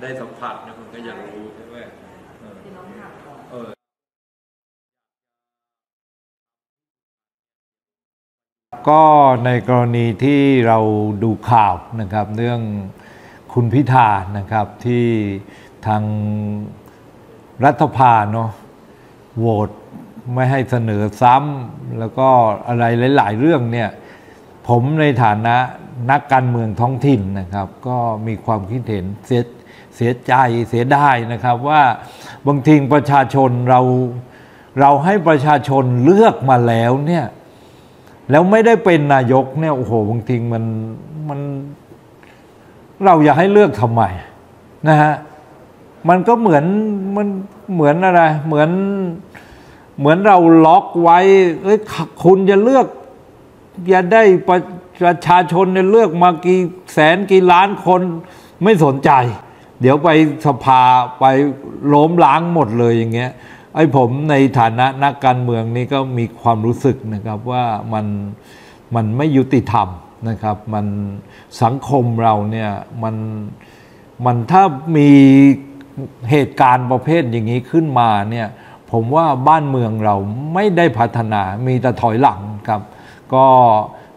ได้สัมผัสนะมันก็จะรู้ใช่ไหมเออที่น้องถามก่อนเออก็ในกรณีที่เราดูข่าวนะครับเรื่องคุณพิธานะครับที่ทางรัฐภาเนาะโหวตไม่ให้เสนอซ้ำแล้วก็อะไรหลาย ๆ เรื่องเนี่ยผมในฐานะนักการเมืองท้องถิ่นนะครับ ก็มีความคิดเห็นเสีย เสียใจเสียดายนะครับว่าบางทีประชาชนเราเราให้ประชาชนเลือกมาแล้วเนี่ยแล้วไม่ได้เป็นนายกเนี่ยโอ้โหบางทีมันมันเราอยากให้เลือกทำไมนะฮะมันก็เหมือนมันเหมือนอะไรเหมือนเหมือนเราล็อกไว้เอ้ยคุณจะเลือกอย่าได้ประประชาชนเนี่ยเลือกมากี่แสนกี่ล้านคนไม่สนใจ เดี๋ยวไปสภาไปล้มล้างหมดเลยอย่างเงี้ยไอ้ผมในฐานะนักการเมืองนี่ก็มีความรู้สึกนะครับว่ามันมันไม่ยุติธรรมนะครับ มันสังคมเราเนี่ยมันมันถ้ามีเหตุการณ์ประเภทอย่างนี้ขึ้นมาเนี่ยผมว่าบ้านเมืองเราไม่ได้พัฒนามีแต่ถอยหลังครับ ก็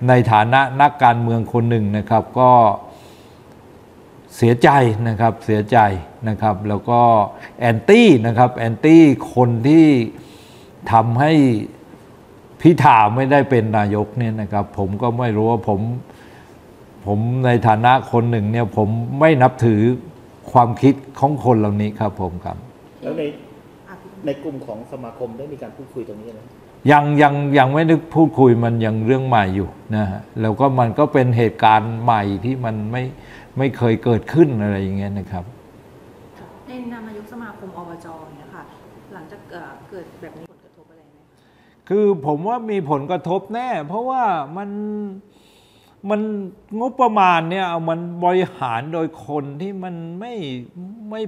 ในฐานะนักการเมืองคนหนึ่งนะครับ ก็ เสียใจนะครับเสียใจนะครับ แล้วก็แอนตี้นะครับแอนตี้คนที่ทำให้พิธาไม่ได้เป็นนายกเนี่ยนะครับ ผมก็ไม่รู้ว่าผมผมในฐานะคนหนึ่งเนี่ยผมไม่นับถือความคิดของคนเหล่านี้ครับผมครับ แล้วในอะพี่ในกลุ่มของสมาคมได้มีการพูดคุยตรงนี้ไหม ยังยังยังไม่ได้พูดคุยมันยังเรื่องใหม่อยู่นะฮะแล้วก็มันก็เป็นเหตุการณ์ใหม่ที่มันไม่ไม่เคยเกิดขึ้นอะไรอย่างเงี้ยนะครับในนามนายกสมาคมอบจเนี่ยค่ะหลังจากเอ่อเกิดแบบนี้ผลกระทบอะไรไหมคะคือผมว่ามีผลกระทบแน่ เพราะว่ามันมันงบประมาณเนี่ยเอามันบริหารโดยคนที่มันไม่ไม่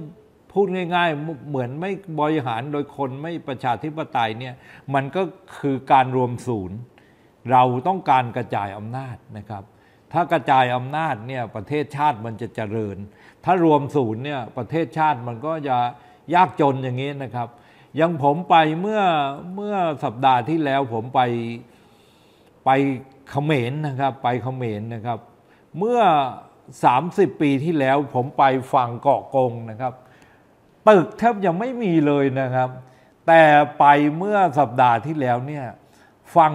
พูดง่ายๆ เหมือนไม่บริหารโดยคนไม่ประชาธิปไตยเนี่ยมันก็คือการรวมศูนย์ เราต้องการกระจายอำนาจนะครับ ถ้ากระจายอำนาจเนี่ยประเทศชาติมันจะเจริญ ถ้ารวมศูนย์เนี่ยประเทศชาติมันก็จะยากจนอย่างนี้นะครับ ยังผมไปเมื่อเมื่อสัปดาห์ที่แล้วผมไปไปเขมรนะครับไปเขมรนะครับ เมื่อ 30 ปีที่แล้วผมไปฝั่งเกาะกงนะครับ ตึกแทบยังไม่มีเลยนะครับ แต่ไปเมื่อสัปดาห์ที่แล้วเนี่ยฝั่ง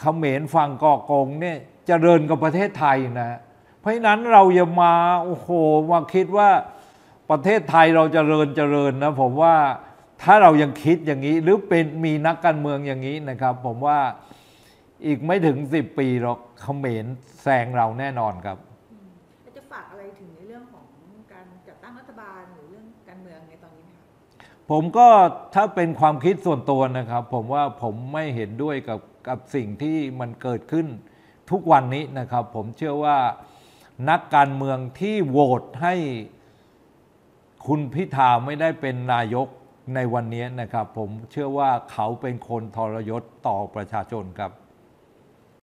เขมรฝั่งกาะกงเนี่ยเจริญกับประเทศไทยนะ เพราะฉะนั้นเราอย่ามาโอ้โหมาคิดว่าประเทศไทยเราจเจริญเจริญนะผมว่าถ้าเรายังคิดอย่างนี้หรือเป็นมีนักการเมืองอย่างนี้นะครับ ผมว่าอีกไม่ถึง10ปีหรอกเขมรแซงเราแน่นอนครับจะฝากอะไรถึงในเรื่องของ ตั้งรัฐบาลหรือเรื่องการเมืองในตอนนี้ไหมคะผมก็ถ้าเป็นความคิดส่วนตัวนะครับ ผมว่าผมไม่เห็นด้วยกับกับสิ่งที่มันเกิดขึ้นทุกวันนี้นะครับ ผมเชื่อว่านักการเมืองที่โหวตให้คุณพิธาไม่ได้เป็นนายกในวันนี้นะครับ ผมเชื่อว่าเขาเป็นคนทรยศต่อประชาชนครับ